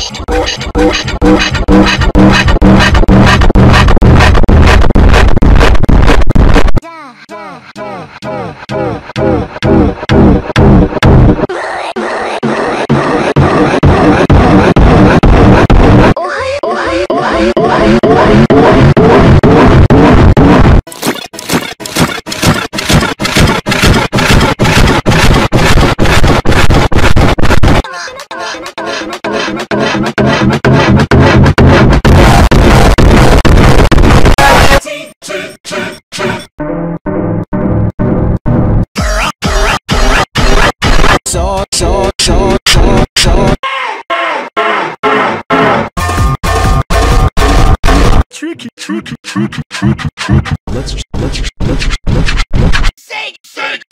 Oh, Tricky, tricky, tricky, tricky, tricky. Let's, let's, let's, let's, let's.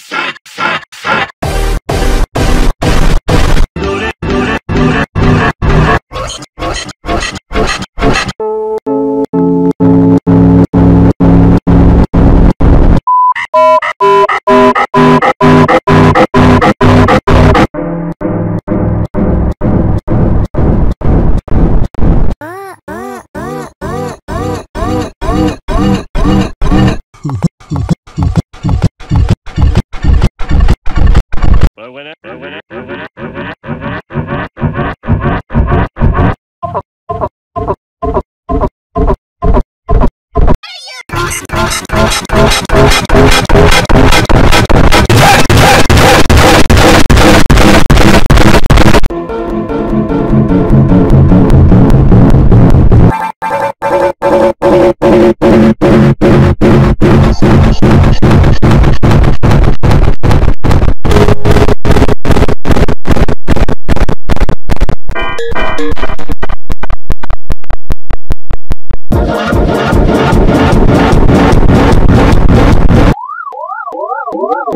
you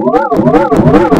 whoa, whoa, whoa.